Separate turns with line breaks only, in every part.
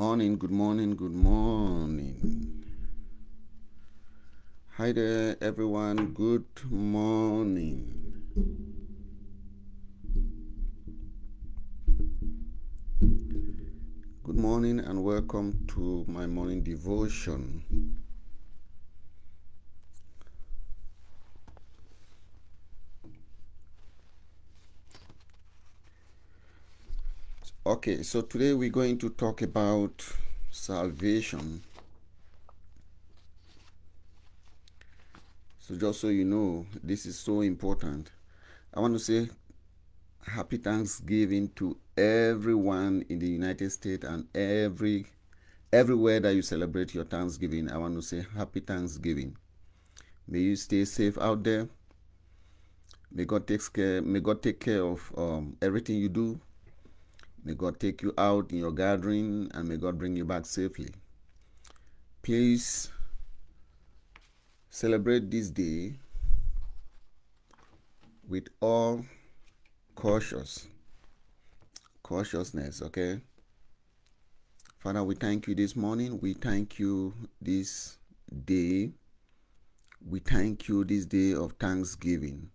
morning, good morning, good morning. Hi there, everyone. Good morning. Good morning and welcome to my morning devotion. Okay, so today we're going to talk about salvation. So, just so you know, this is so important. I want to say happy Thanksgiving to everyone in the United States and every everywhere that you celebrate your Thanksgiving. I want to say happy Thanksgiving. May you stay safe out there. May God takes care. May God take care of um, everything you do. May God take you out in your gathering and may God bring you back safely. Please celebrate this day with all cautious cautiousness, okay? Father, we thank you this morning. We thank you this day. We thank you this day of Thanksgiving.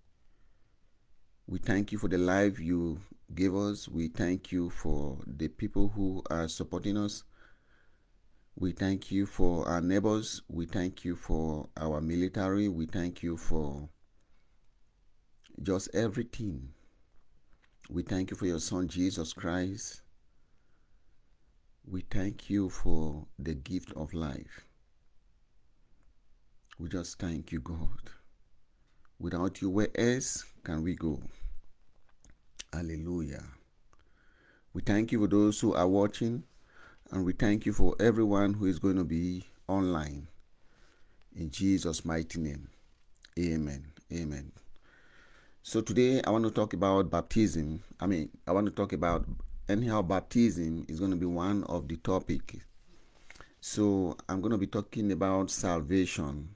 We thank you for the life you gave us. We thank you for the people who are supporting us. We thank you for our neighbors. We thank you for our military. We thank you for just everything. We thank you for your Son, Jesus Christ. We thank you for the gift of life. We just thank you, God. Without you, where else can we go? Hallelujah. We thank you for those who are watching, and we thank you for everyone who is going to be online. In Jesus' mighty name. Amen. Amen. So today I want to talk about baptism. I mean, I want to talk about anyhow baptism is going to be one of the topic. So I'm going to be talking about salvation.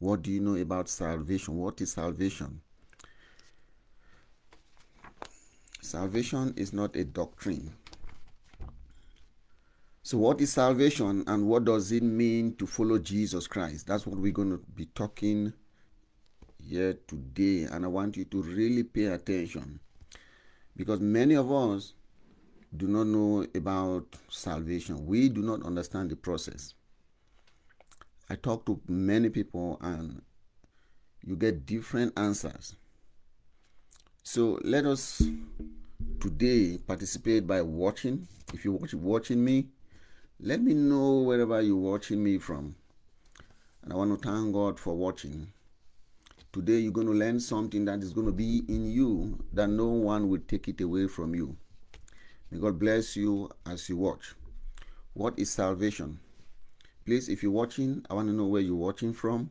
What do you know about salvation? What is salvation? Salvation is not a doctrine. So, what is salvation and what does it mean to follow Jesus Christ? That's what we're going to be talking here today. And I want you to really pay attention because many of us do not know about salvation. We do not understand the process. I talk to many people and you get different answers. So let us today participate by watching. If you're watch, watching me, let me know wherever you're watching me from. And I want to thank God for watching. Today you're going to learn something that is going to be in you that no one will take it away from you. May God bless you as you watch. What is salvation? Please, if you're watching, I want to know where you're watching from.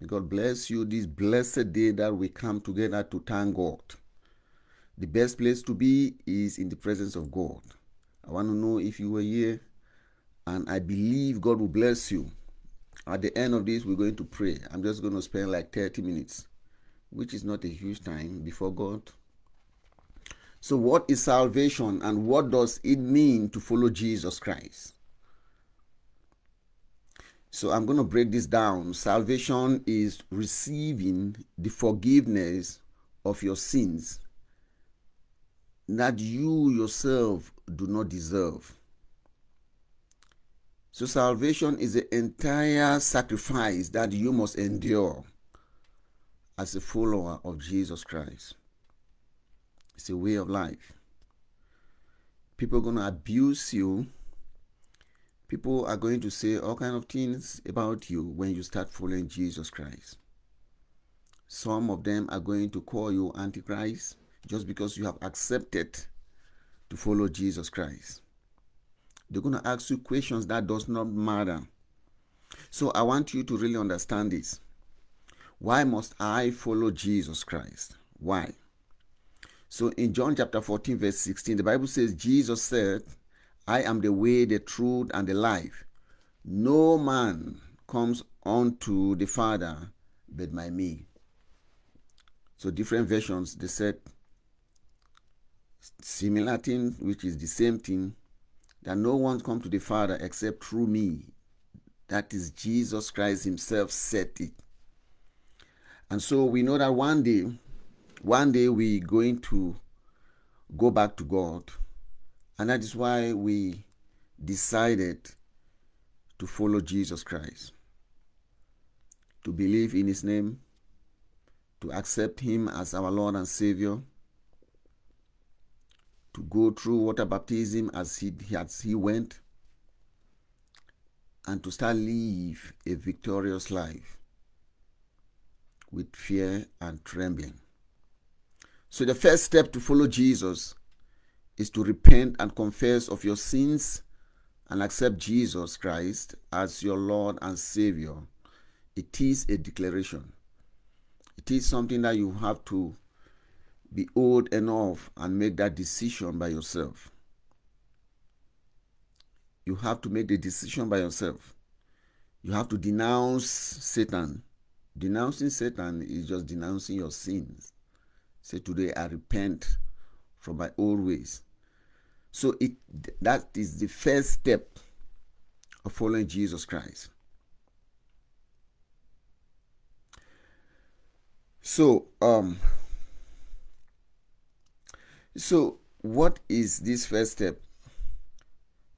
May God bless you this blessed day that we come together to thank God. The best place to be is in the presence of God. I want to know if you were here, and I believe God will bless you. At the end of this, we're going to pray. I'm just going to spend like 30 minutes, which is not a huge time before God. So, what is salvation and what does it mean to follow Jesus Christ? So, I'm going to break this down. Salvation is receiving the forgiveness of your sins that you yourself do not deserve. So, salvation is the entire sacrifice that you must endure as a follower of Jesus Christ. It's a way of life. People are going to abuse you. People are going to say all kind of things about you when you start following Jesus Christ. Some of them are going to call you Antichrist just because you have accepted to follow Jesus Christ. They're going to ask you questions that does not matter. So I want you to really understand this. Why must I follow Jesus Christ? Why? So in John chapter 14, verse 16, the Bible says, Jesus said, I am the way, the truth, and the life. No man comes unto the Father but by me. So different versions, they said similar thing, which is the same thing. that no one come to the Father except through me. That is Jesus Christ Himself said it. And so we know that one day, one day we're going to go back to God. And that is why we decided to follow Jesus Christ, to believe in His name, to accept Him as our Lord and Savior, to go through water baptism as He, as he went, and to start live a victorious life with fear and trembling. So the first step to follow Jesus is to repent and confess of your sins and accept Jesus Christ as your Lord and Savior. It is a declaration. It is something that you have to be old enough and make that decision by yourself. You have to make the decision by yourself. You have to denounce Satan. Denouncing Satan is just denouncing your sins. Say, today I repent from my old ways. So it that is the first step of following Jesus Christ. So um so what is this first step?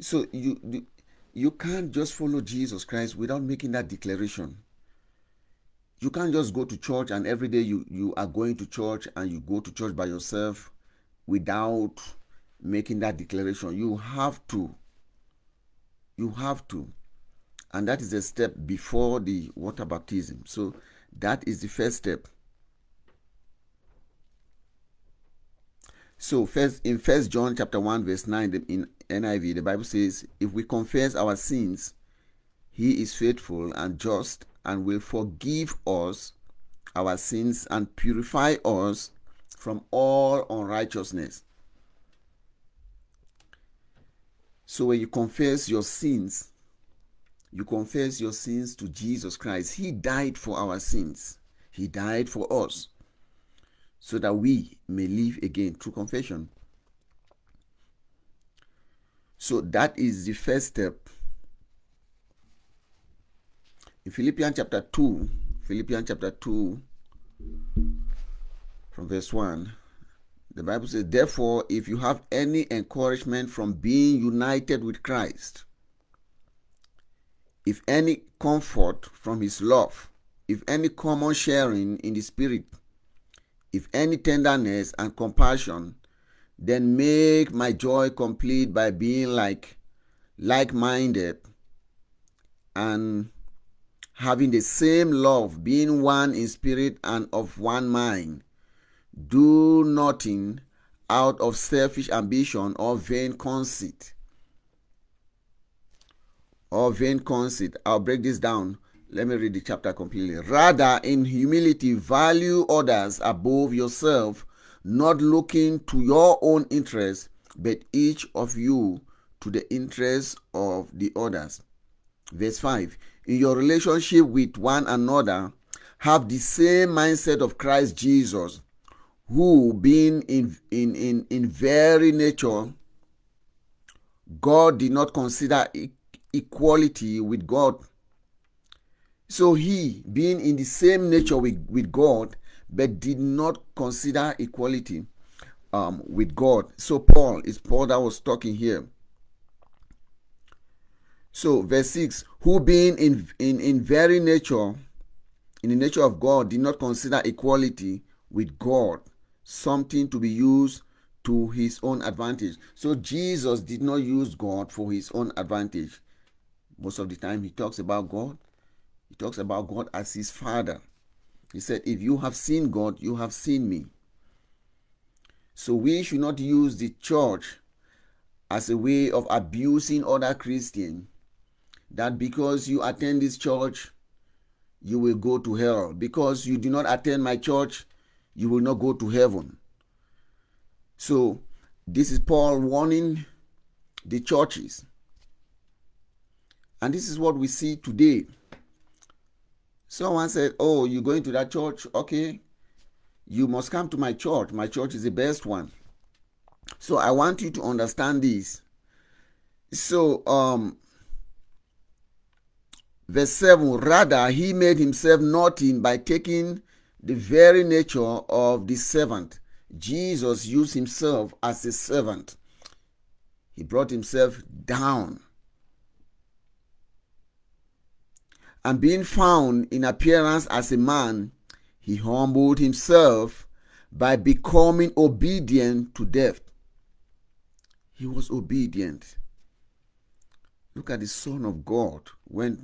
So you, you can't just follow Jesus Christ without making that declaration. You can't just go to church and every day you, you are going to church and you go to church by yourself without making that declaration. You have to. You have to. And that is a step before the water baptism. So that is the first step. So first in First John chapter 1, verse 9 in NIV, the Bible says, If we confess our sins, he is faithful and just and will forgive us our sins and purify us from all unrighteousness. So when you confess your sins, you confess your sins to Jesus Christ. He died for our sins. He died for us so that we may live again through confession. So that is the first step. In Philippians chapter 2, Philippians chapter 2, from verse 1, the Bible says, Therefore, if you have any encouragement from being united with Christ, if any comfort from his love, if any common sharing in the Spirit, if any tenderness and compassion, then make my joy complete by being like like-minded and having the same love, being one in spirit and of one mind. Do nothing out of selfish ambition or vain conceit. Or vain conceit. I'll break this down let me read the chapter completely. Rather, in humility, value others above yourself, not looking to your own interest, but each of you to the interest of the others. Verse 5 In your relationship with one another, have the same mindset of Christ Jesus, who, being in, in, in, in very nature, God did not consider equality with God so he, being in the same nature with, with God, but did not consider equality um, with God. So Paul is Paul that was talking here. So verse 6, who being in, in, in very nature, in the nature of God, did not consider equality with God something to be used to his own advantage. So Jesus did not use God for his own advantage. Most of the time he talks about God he talks about God as his father. He said, If you have seen God, you have seen me. So we should not use the church as a way of abusing other Christians. That because you attend this church, you will go to hell. Because you do not attend my church, you will not go to heaven. So this is Paul warning the churches. And this is what we see today. Someone said, Oh, you're going to that church? Okay. You must come to my church. My church is the best one. So I want you to understand this. So, um, verse 7 Rather, he made himself nothing by taking the very nature of the servant. Jesus used himself as a servant. He brought himself down. And being found in appearance as a man, he humbled himself by becoming obedient to death. He was obedient. Look at the Son of God went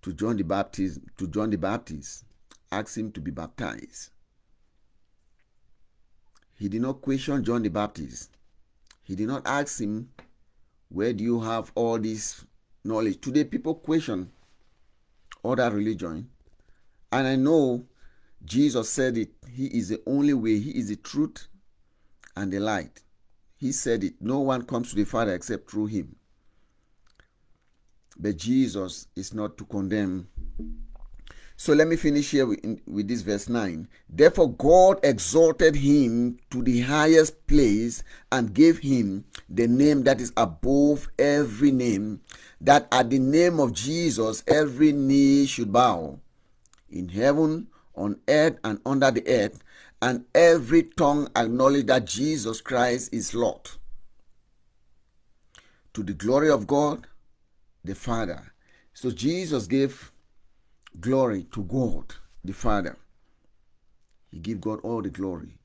to John the Baptist to John the Baptist, asked him to be baptized. He did not question John the Baptist. He did not ask him, Where do you have all this knowledge? Today, people question other religion. And I know Jesus said it. He is the only way, He is the truth and the light. He said it. No one comes to the Father except through Him. But Jesus is not to condemn. So let me finish here with, with this verse 9. Therefore, God exalted him to the highest place and gave him the name that is above every name, that at the name of Jesus every knee should bow in heaven, on earth, and under the earth, and every tongue acknowledge that Jesus Christ is Lord. To the glory of God the Father. So Jesus gave glory to God the Father. He gave God all the glory.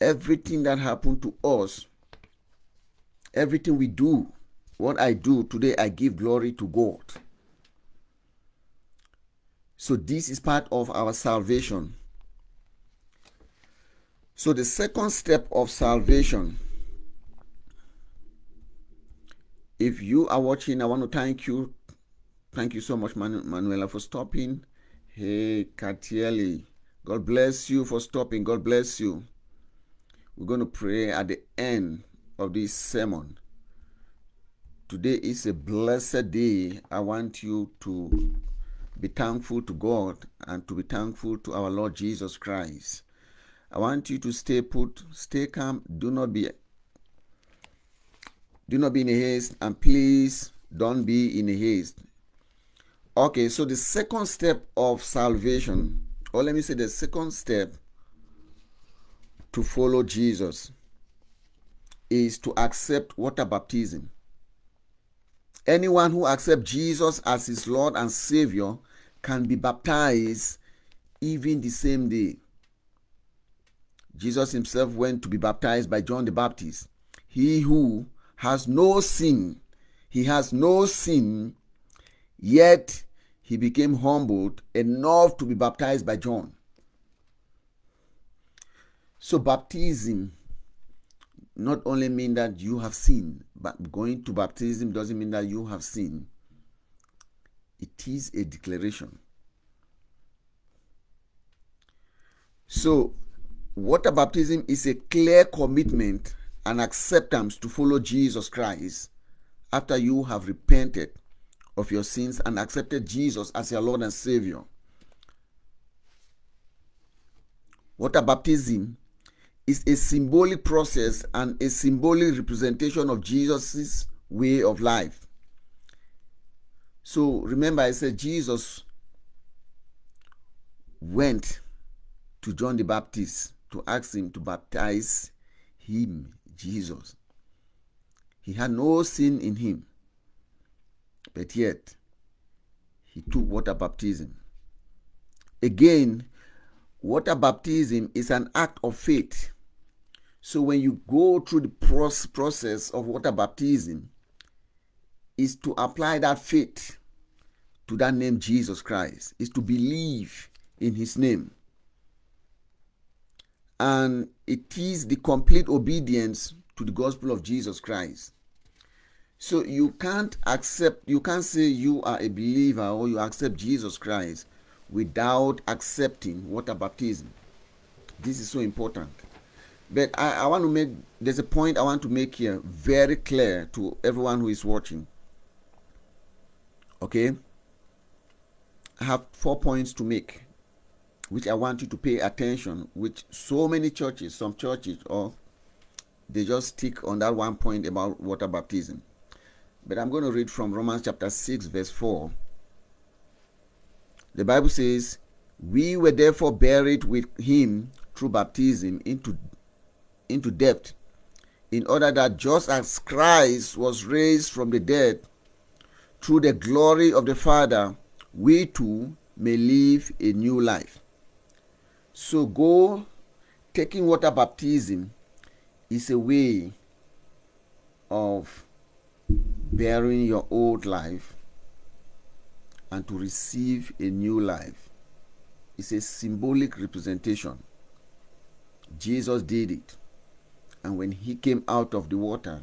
Everything that happened to us, everything we do, what I do today, I give glory to God. So this is part of our salvation. So the second step of salvation if you are watching i want to thank you thank you so much Man manuela for stopping. Hey katieli god bless you for stopping. God bless you. We're going to pray at the end of this sermon. Today is a blessed day. I want you to be thankful to god and to be thankful to our lord jesus christ. I want you to stay put stay calm. Do not be do not be in a haste, and please don't be in a haste. Okay, so the second step of salvation, or let me say the second step to follow Jesus is to accept water baptism. Anyone who accepts Jesus as his Lord and Savior can be baptized even the same day. Jesus himself went to be baptized by John the Baptist. He who has no sin. He has no sin, yet he became humbled enough to be baptized by John. So baptism not only mean that you have sinned, but going to baptism doesn't mean that you have sinned. It is a declaration. So water baptism is a clear commitment and acceptance to follow Jesus Christ after you have repented of your sins and accepted Jesus as your Lord and Savior. Water baptism is a symbolic process and a symbolic representation of Jesus' way of life. So remember, I said Jesus went to John the Baptist to ask him to baptize him Jesus. He had no sin in him, but yet he took water baptism. Again, water baptism is an act of faith. So when you go through the process of water baptism, is to apply that faith to that name Jesus Christ, is to believe in his name and it is the complete obedience to the gospel of Jesus Christ. So you can't accept, you can't say you are a believer or you accept Jesus Christ without accepting water baptism. This is so important. But I, I want to make, there's a point I want to make here very clear to everyone who is watching. Okay? I have four points to make which I want you to pay attention, which so many churches, some churches, or they just stick on that one point about water baptism. But I'm going to read from Romans chapter 6, verse 4. The Bible says, We were therefore buried with him through baptism into, into death, in order that just as Christ was raised from the dead through the glory of the Father, we too may live a new life. So go taking water baptism is a way of bearing your old life and to receive a new life. It's a symbolic representation. Jesus did it. And when he came out of the water,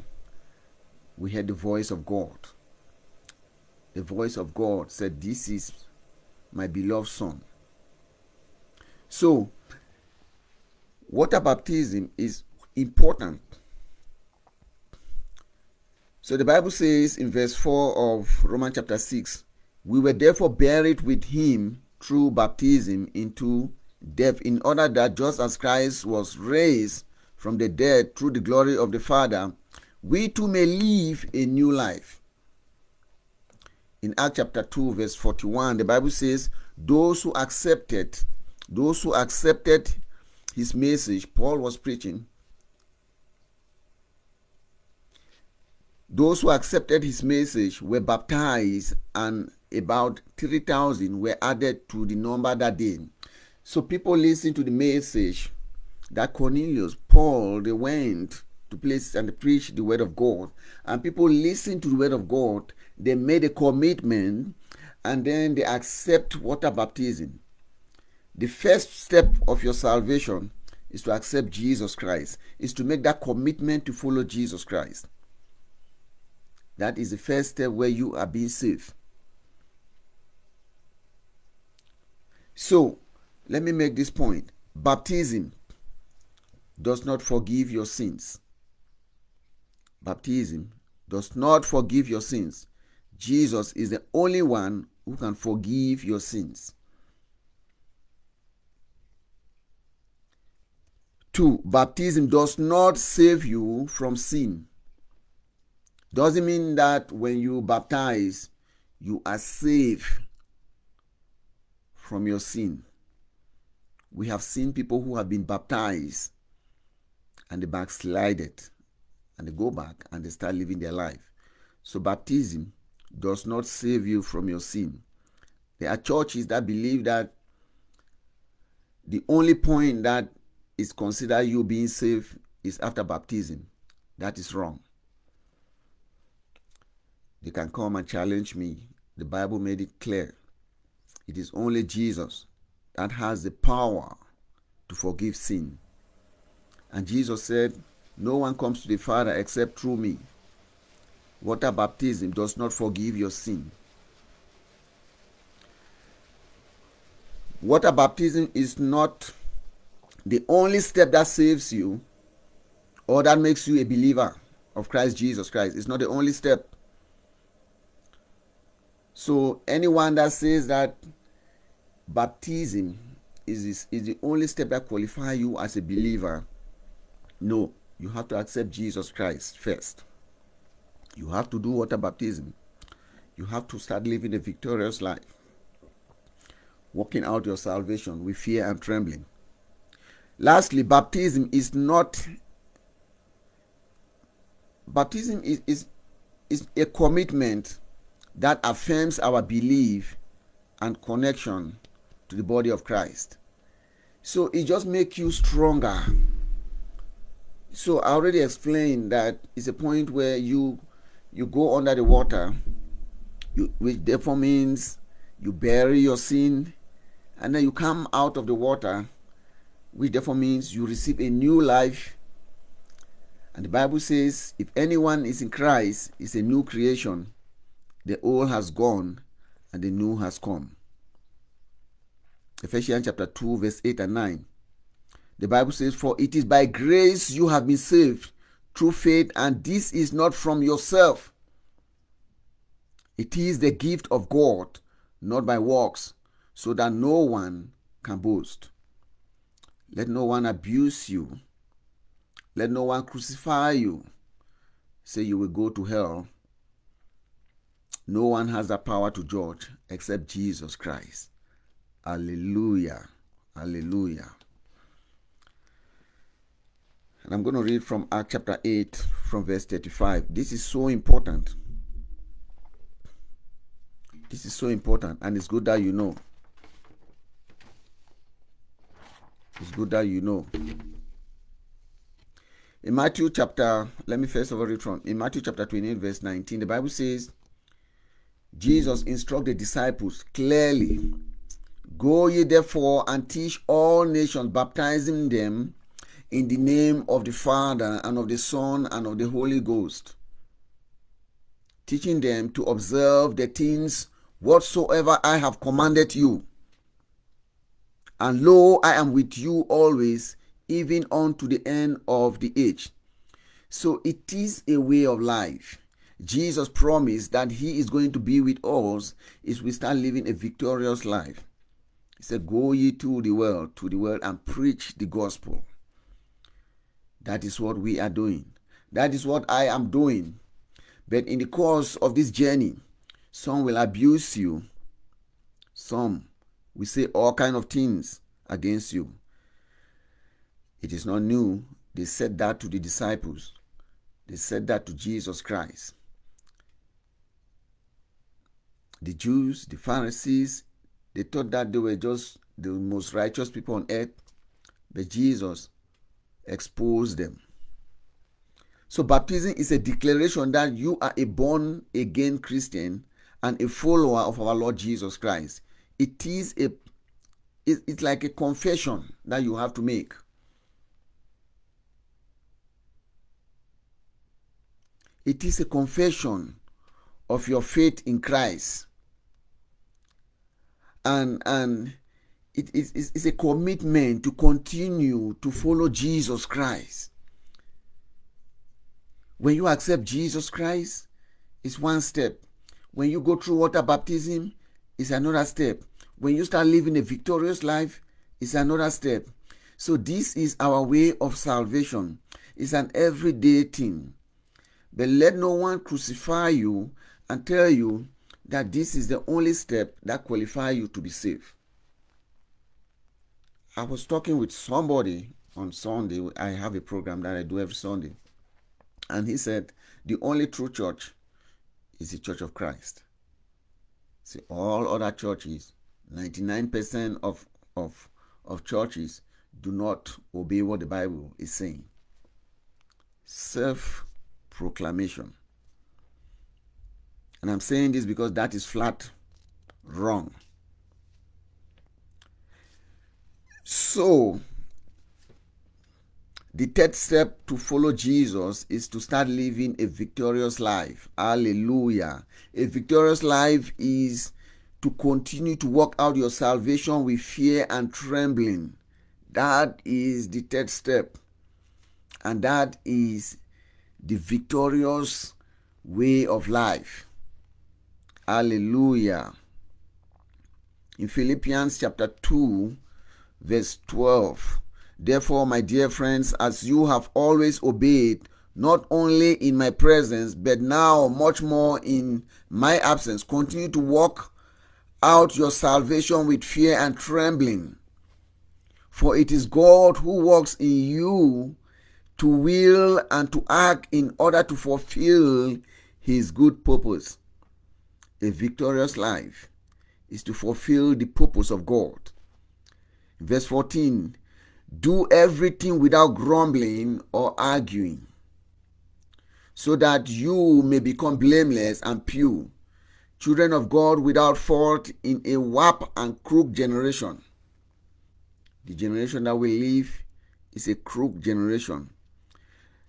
we heard the voice of God. The voice of God said, This is my beloved Son. So, water baptism is important. So the Bible says in verse 4 of Romans chapter 6 We were therefore buried with him through baptism into death, in order that just as Christ was raised from the dead through the glory of the Father, we too may live a new life. In Acts chapter 2, verse 41, the Bible says, Those who accepted, those who accepted his message, Paul was preaching, those who accepted his message were baptized, and about 3,000 were added to the number that day. So people listened to the message that Cornelius, Paul, they went to places and preached the word of God. And people listened to the word of God. They made a commitment and then they accept water baptism. The first step of your salvation is to accept Jesus Christ, is to make that commitment to follow Jesus Christ. That is the first step where you are being saved. So, let me make this point. Baptism does not forgive your sins. Baptism does not forgive your sins. Jesus is the only one who can forgive your sins. Two, baptism does not save you from sin. Doesn't mean that when you baptize, you are safe from your sin. We have seen people who have been baptized and they backslided and they go back and they start living their life. So baptism does not save you from your sin. There are churches that believe that the only point that is considered you being saved is after baptism. That is wrong. They can come and challenge me. The Bible made it clear. It is only Jesus that has the power to forgive sin. And Jesus said, No one comes to the Father except through me. Water baptism does not forgive your sin. Water baptism is not the only step that saves you or that makes you a believer of Christ Jesus Christ. It's not the only step. So anyone that says that baptism is, is the only step that qualify you as a believer, no, you have to accept Jesus Christ first. You have to do water baptism. You have to start living a victorious life, working out your salvation with fear and trembling. Lastly, baptism is not baptism is, is, is a commitment that affirms our belief and connection to the body of Christ. So it just makes you stronger. So I already explained that it's a point where you you go under the water, you, which therefore means you bury your sin, and then you come out of the water, which therefore means you receive a new life. And the Bible says, if anyone is in Christ, is a new creation. The old has gone and the new has come. Ephesians chapter 2, verse 8 and 9. The Bible says, For it is by grace you have been saved through faith, and this is not from yourself. It is the gift of God, not by works, so that no one can boast. Let no one abuse you. Let no one crucify you. Say you will go to hell No one has the power to judge except Jesus Christ. Hallelujah. Hallelujah. And I'm going to read from Acts chapter 8, from verse 35. This is so important. This is so important, and it's good that you know. It's good that you know. In Matthew chapter, let me first of all read from in Matthew chapter 28, verse 19, the Bible says, Jesus instructed the disciples clearly Go ye therefore and teach all nations, baptizing them in the name of the Father and of the Son and of the Holy Ghost, teaching them to observe the things whatsoever I have commanded you. And lo, I am with you always, even unto the end of the age. So it is a way of life. Jesus promised that He is going to be with us if we start living a victorious life. He said, Go ye to the world, to the world, and preach the gospel. That is what we are doing. That is what I am doing. But in the course of this journey, some will abuse you. Some will say all kind of things against you. It is not new. They said that to the disciples. They said that to Jesus Christ. The Jews, the Pharisees, they thought that they were just the most righteous people on earth. But Jesus exposed them. So, baptism is a declaration that you are a born again Christian and a follower of our Lord Jesus Christ. It is a it's like a confession that you have to make. It is a confession of your faith in Christ. And and it is it's a commitment to continue to follow Jesus Christ. When you accept Jesus Christ, it's one step. When you go through water baptism, it's another step. When you start living a victorious life, it's another step. So this is our way of salvation. It's an everyday thing. But let no one crucify you and tell you that this is the only step that qualify you to be saved. I was talking with somebody on Sunday. I have a program that I do every Sunday. And he said, the only true church is the Church of Christ. See, all other churches, 99% of, of, of churches do not obey what the Bible is saying. Self proclamation. And I'm saying this because that is flat wrong. So, the third step to follow Jesus is to start living a victorious life. Hallelujah. A victorious life is to continue to work out your salvation with fear and trembling. That is the third step. And that is the victorious way of life. Hallelujah. In Philippians chapter 2, verse 12. Therefore, my dear friends, as you have always obeyed, not only in my presence, but now much more in my absence, continue to walk out your salvation with fear and trembling. For it is God who works in you to will and to act in order to fulfill his good purpose. A victorious life is to fulfill the purpose of God. Verse 14 Do everything without grumbling or arguing, so that you may become blameless and pure, children of God without fault in a warped and crooked generation. The generation that we live is a crooked generation.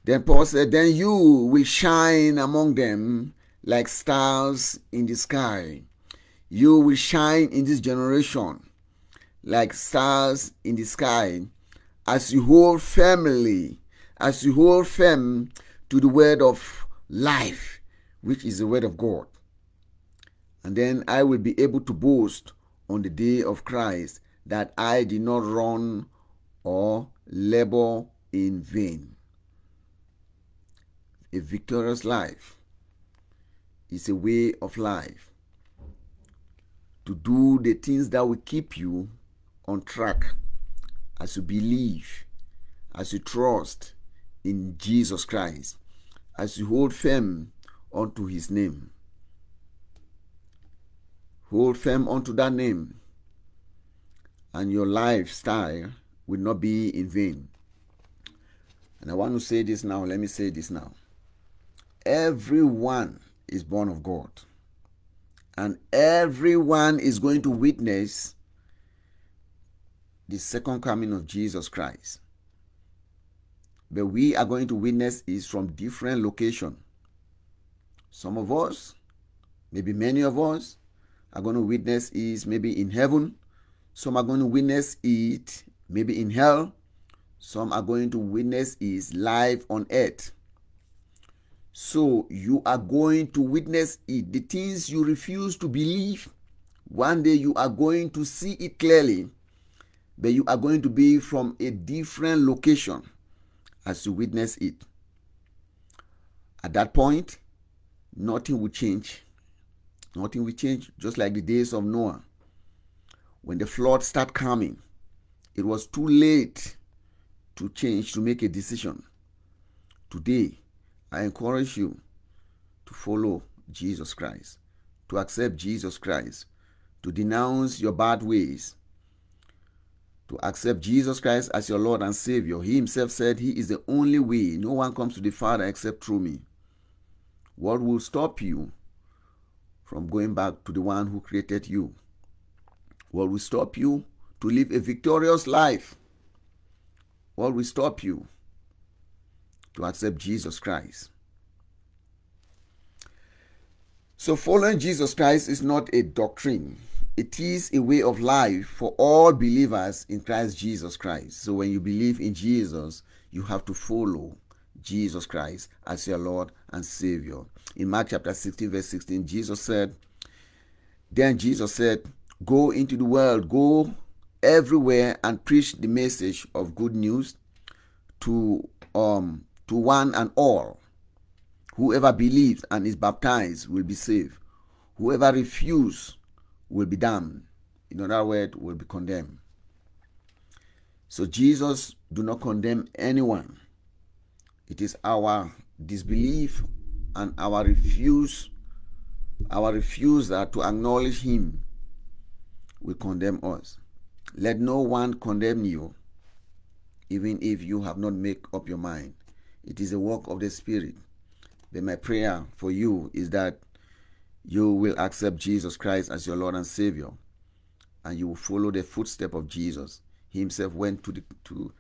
Then Paul said, Then you will shine among them like stars in the sky. You will shine in this generation like stars in the sky, as you hold firmly, as you hold firm to the word of life, which is the word of God. And then I will be able to boast on the day of Christ that I did not run or labor in vain. A victorious life is a way of life. To do the things that will keep you on track as you believe, as you trust in Jesus Christ, as you hold firm unto his name. Hold firm unto that name, and your lifestyle will not be in vain. And I want to say this now. Let me say this now. Everyone is born of God, and everyone is going to witness the second coming of Jesus Christ. But we are going to witness is from different location. Some of us, maybe many of us, are going to witness is maybe in heaven. Some are going to witness it maybe in hell. Some are going to witness is live on earth. So you are going to witness it. The things you refuse to believe, one day you are going to see it clearly but you are going to be from a different location as you witness it. At that point, nothing will change. Nothing will change, just like the days of Noah. When the flood started coming, it was too late to change, to make a decision. Today, I encourage you to follow Jesus Christ, to accept Jesus Christ, to denounce your bad ways, to accept Jesus Christ as your Lord and Savior. He himself said he is the only way. No one comes to the Father except through me. What will stop you from going back to the one who created you? What will stop you to live a victorious life? What will stop you to accept Jesus Christ? So, following Jesus Christ is not a doctrine, it is a way of life for all believers in Christ Jesus Christ. So when you believe in Jesus, you have to follow Jesus Christ as your Lord and Savior. In Mark chapter 16, verse 16, Jesus said, Then Jesus said, Go into the world, go everywhere and preach the message of good news to um to one and all. Whoever believes and is baptized will be saved. Whoever refuses will be damned. In other words, will be condemned. So Jesus do not condemn anyone. It is our disbelief and our refuse, our refusal to acknowledge him will condemn us. Let no one condemn you, even if you have not made up your mind. It is a work of the Spirit. But my prayer for you is that you will accept Jesus Christ as your Lord and Savior, and you will follow the footstep of Jesus. He himself went to, the, to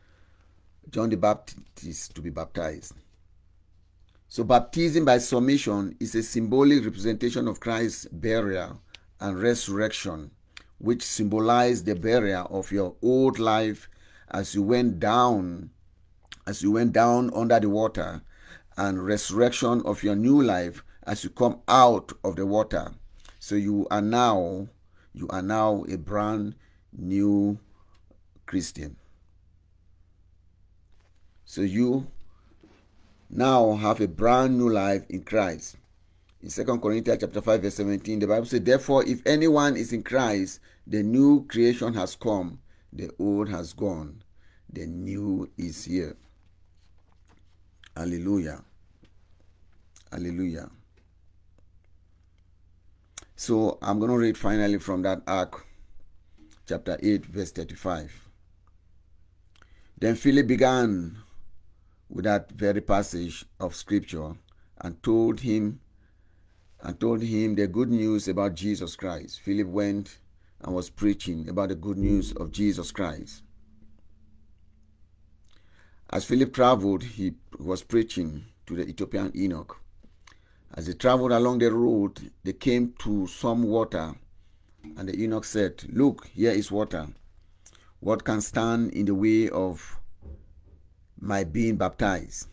John the Baptist to be baptized. So, baptism by submersion is a symbolic representation of Christ's burial and resurrection, which symbolize the burial of your old life as you went down, as you went down under the water, and resurrection of your new life as you come out of the water. So you are now you are now a brand new Christian. So you now have a brand new life in Christ. In 2 Corinthians chapter 5, verse 17, the Bible says, Therefore, if anyone is in Christ, the new creation has come, the old has gone, the new is here. Hallelujah. Hallelujah. So I'm going to read finally from that Acts, chapter 8, verse 35. Then Philip began with that very passage of scripture and told him and told him the good news about Jesus Christ. Philip went and was preaching about the good news of Jesus Christ. As Philip traveled, he was preaching to the Ethiopian eunuch. As they traveled along the road, they came to some water, and the eunuch said, Look, here is water. What can stand in the way of my being baptized?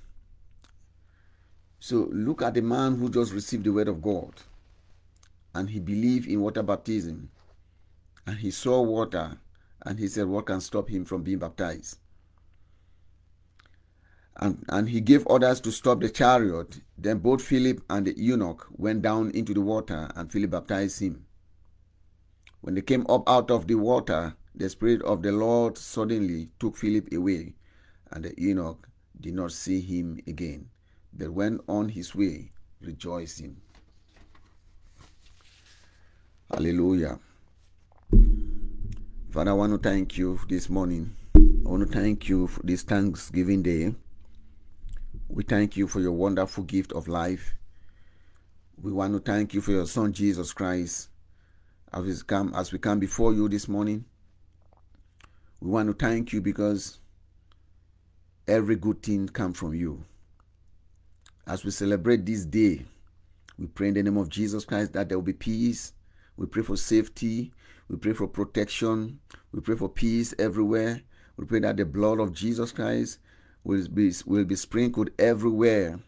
So look at the man who just received the word of God and he believed in water baptism and he saw water and he said, What can stop him from being baptized? And, and he gave orders to stop the chariot. Then both Philip and the eunuch went down into the water, and Philip baptized him. When they came up out of the water, the Spirit of the Lord suddenly took Philip away, and the eunuch did not see him again, but went on his way, rejoicing. Hallelujah. Father, I want to thank you this morning. I want to thank you for this Thanksgiving Day. We thank you for your wonderful gift of life. We want to thank you for your Son Jesus Christ. As we come, as we come before you this morning, we want to thank you because every good thing comes from you. As we celebrate this day, we pray in the name of Jesus Christ that there will be peace. We pray for safety. We pray for protection. We pray for peace everywhere. We pray that the blood of Jesus Christ will be, will be sprinkled everywhere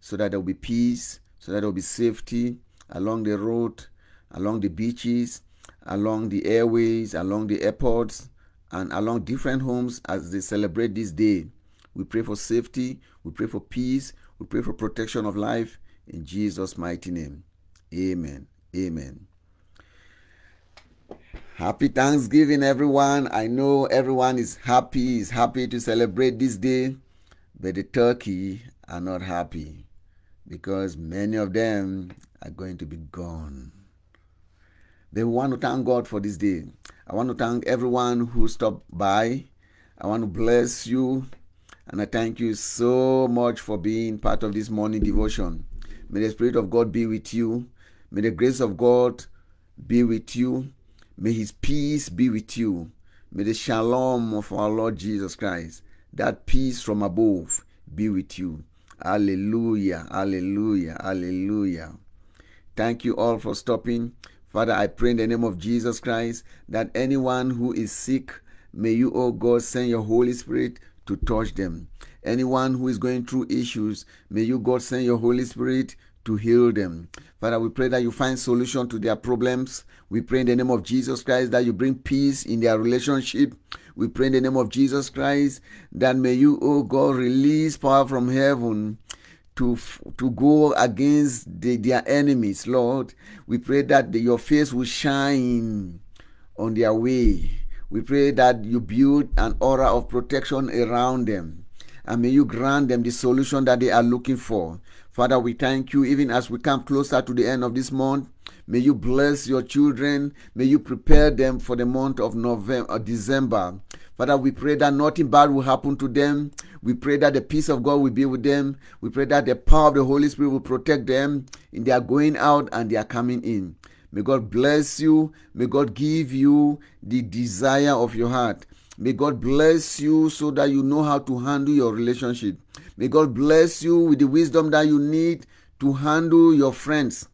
so that there will be peace, so that there will be safety along the road, along the beaches, along the airways, along the airports, and along different homes as they celebrate this day. We pray for safety, we pray for peace, we pray for protection of life in Jesus' mighty name. Amen. Amen. Happy Thanksgiving, everyone. I know everyone is happy, is happy to celebrate this day, but the turkey are not happy because many of them are going to be gone. They want to thank God for this day. I want to thank everyone who stopped by. I want to bless you and I thank you so much for being part of this morning devotion. May the Spirit of God be with you. May the grace of God be with you. May His peace be with you. May the shalom of our Lord Jesus Christ, that peace from above, be with you. Hallelujah, hallelujah, hallelujah. Thank you all for stopping. Father, I pray in the name of Jesus Christ that anyone who is sick, may you, oh God, send your Holy Spirit to touch them. Anyone who is going through issues, may you, God, send your Holy Spirit to heal them. Father, we pray that you find solution to their problems. We pray in the name of Jesus Christ that you bring peace in their relationship. We pray in the name of Jesus Christ that may you, oh God, release power from heaven to to go against the, their enemies, Lord. We pray that the, your face will shine on their way. We pray that you build an aura of protection around them. And may you grant them the solution that they are looking for. Father, we thank you even as we come closer to the end of this month. May you bless your children. May you prepare them for the month of November, uh, December. Father, we pray that nothing bad will happen to them. We pray that the peace of God will be with them. We pray that the power of the Holy Spirit will protect them in their going out and their coming in. May God bless you. May God give you the desire of your heart. May God bless you so that you know how to handle your relationship. May God bless you with the wisdom that you need to handle your friends.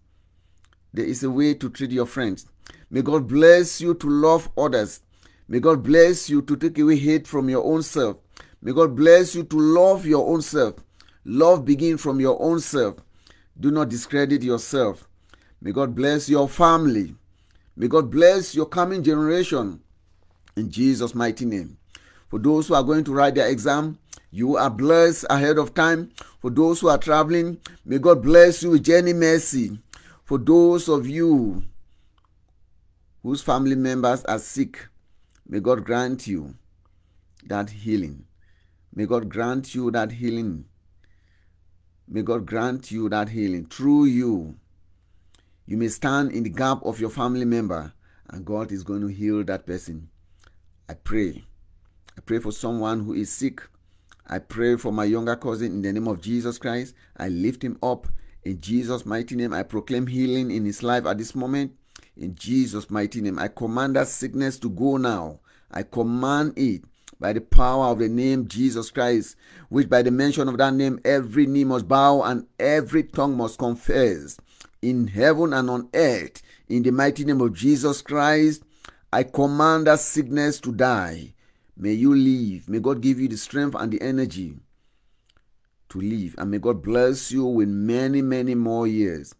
There is a way to treat your friends. May God bless you to love others. May God bless you to take away hate from your own self. May God bless you to love your own self. Love begins from your own self. Do not discredit yourself. May God bless your family. May God bless your coming generation. In Jesus' mighty name. For those who are going to write their exam, you are blessed ahead of time. For those who are traveling, may God bless you with journey mercy for those of you whose family members are sick, may God grant you that healing. May God grant you that healing. May God grant you that healing. Through you, you may stand in the gap of your family member, and God is going to heal that person. I pray. I pray for someone who is sick. I pray for my younger cousin in the name of Jesus Christ. I lift him up in Jesus' mighty name, I proclaim healing in his life at this moment. In Jesus' mighty name, I command that sickness to go now. I command it by the power of the name Jesus Christ, which by the mention of that name, every knee must bow and every tongue must confess in heaven and on earth. In the mighty name of Jesus Christ, I command that sickness to die. May you live. May God give you the strength and the energy to live. And may God bless you with many, many more years.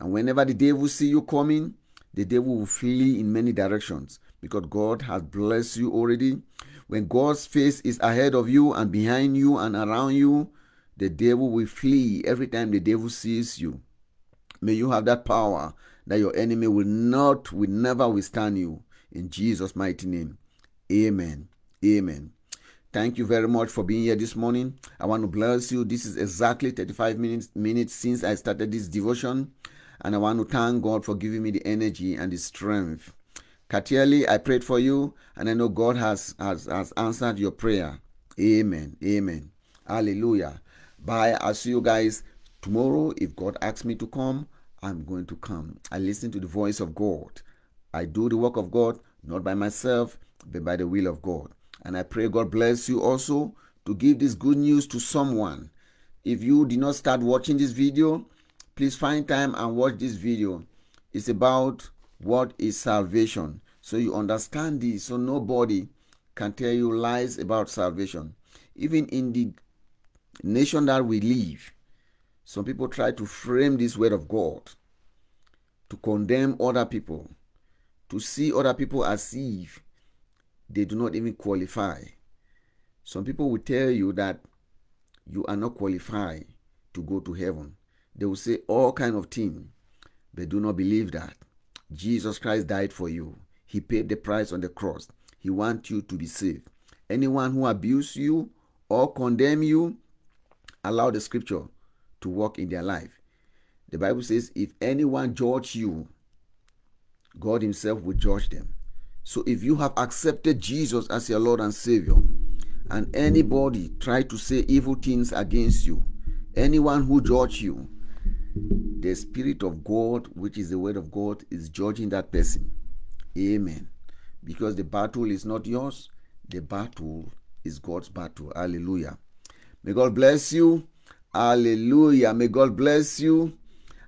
And whenever the devil see you coming, the devil will flee in many directions because God has blessed you already When God's face is ahead of you and behind you and around you, the devil will flee every time the devil sees you. May you have that power that your enemy will not, will never withstand you. In Jesus' mighty name. Amen. Amen. Thank you very much for being here this morning. I want to bless you. This is exactly 35 minutes, minutes since I started this devotion. And I want to thank God for giving me the energy and the strength. Katieli, I prayed for you, and I know God has, has, has answered your prayer. Amen. Amen. Hallelujah. Bye. I'll see you guys tomorrow. If God asks me to come, I'm going to come. I listen to the voice of God. I do the work of God, not by myself, but by the will of God. And I pray God bless you also to give this good news to someone. If you did not start watching this video, please find time and watch this video. It's about what is salvation. So you understand this. So nobody can tell you lies about salvation. Even in the nation that we live, some people try to frame this word of God to condemn other people, to see other people as if they do not even qualify. Some people will tell you that you are not qualified to go to heaven. They will say all kind of things. They do not believe that. Jesus Christ died for you. He paid the price on the cross. He wants you to be saved. Anyone who abuse you or condemn you, allow the scripture to work in their life. The Bible says, if anyone judge you, God himself will judge them. So if you have accepted Jesus as your Lord and Savior, and anybody try to say evil things against you, anyone who judge you, the Spirit of God, which is the Word of God, is judging that person. Amen. Because the battle is not yours, the battle is God's battle. Hallelujah. May God bless you. Hallelujah. May God bless you.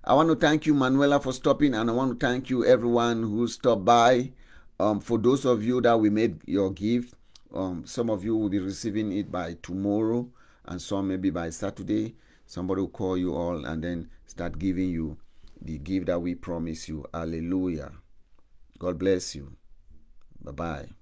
I want to thank you, Manuela, for stopping, and I want to thank you, everyone who stopped by. Um, for those of you that we made your gift, um, some of you will be receiving it by tomorrow, and some maybe by Saturday. Somebody will call you all and then start giving you the gift that we promise you. Hallelujah. God bless you. Bye bye.